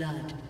blood.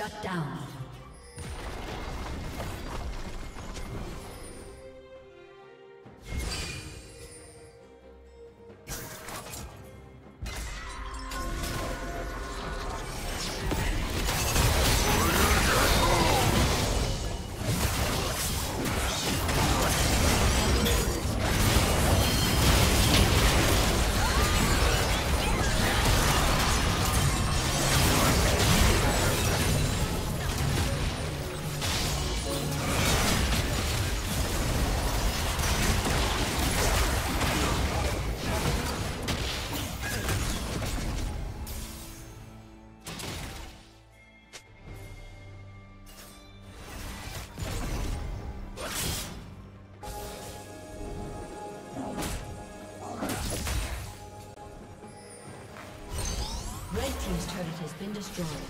Shut down. Destroyed.